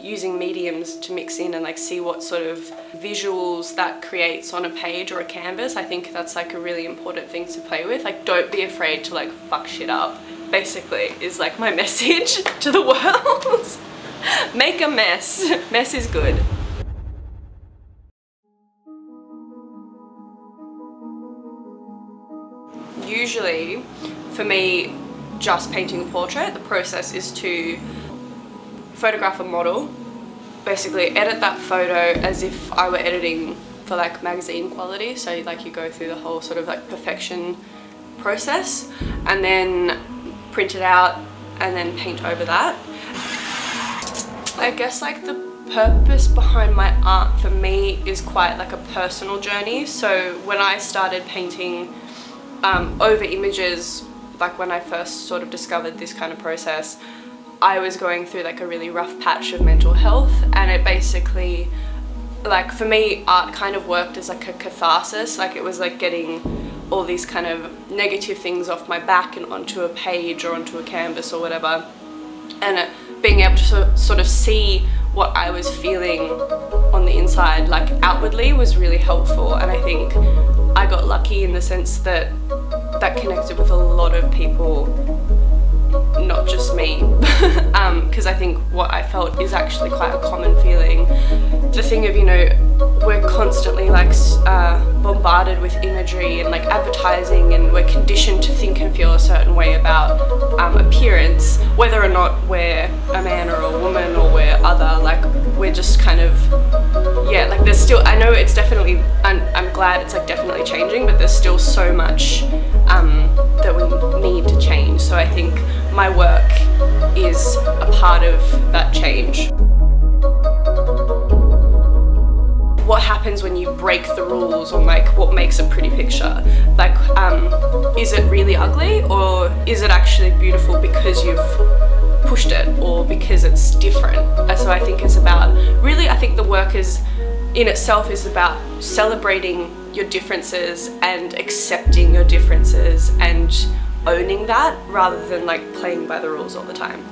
using mediums to mix in and like see what sort of visuals that creates on a page or a canvas I think that's like a really important thing to play with. Like don't be afraid to like fuck shit up basically is like my message to the world. Make a mess. Mess is good. Usually for me just painting a portrait the process is to photograph a model. Basically edit that photo as if I were editing for like magazine quality. So like you go through the whole sort of like perfection process and then print it out and then paint over that. I guess like the purpose behind my art for me is quite like a personal journey. So when I started painting um, over images like when I first sort of discovered this kind of process I was going through like a really rough patch of mental health and it basically like for me art kind of worked as like a catharsis. Like it was like getting all these kind of negative things off my back and onto a page or onto a canvas or whatever and being able to sort of see what I was feeling on the inside like outwardly was really helpful and I think I got lucky in the sense that that connected with a lot of people because I think what I felt is actually quite a common feeling. The thing of you know we're constantly like uh, bombarded with imagery and like advertising and we're conditioned to think and feel a certain way about um, appearance whether or not we're a man or a woman or we're other like we're just kind of yeah like there's still I know it's definitely and I'm glad it's like definitely changing but there's still so much um, that we need to change. So I think my work is a part of that change. What happens when you break the rules on like what makes a pretty picture? Like, um, is it really ugly or is it actually beautiful because you've pushed it or because it's different? So I think it's about, really I think the work is in itself is about celebrating your differences and accepting your differences and owning that rather than like playing by the rules all the time.